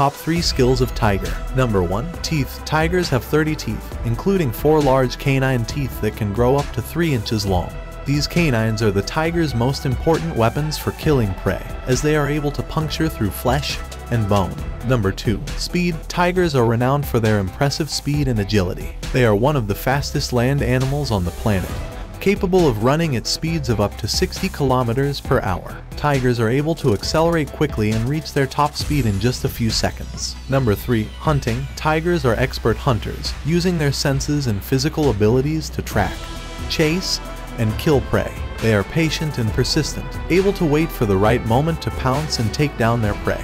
top 3 skills of tiger. Number 1. Teeth. Tigers have 30 teeth, including 4 large canine teeth that can grow up to 3 inches long. These canines are the tiger's most important weapons for killing prey, as they are able to puncture through flesh and bone. Number 2. Speed. Tigers are renowned for their impressive speed and agility. They are one of the fastest land animals on the planet, capable of running at speeds of up to 60 kilometers per hour. Tigers are able to accelerate quickly and reach their top speed in just a few seconds. Number 3. Hunting. Tigers are expert hunters, using their senses and physical abilities to track, chase, and kill prey. They are patient and persistent, able to wait for the right moment to pounce and take down their prey.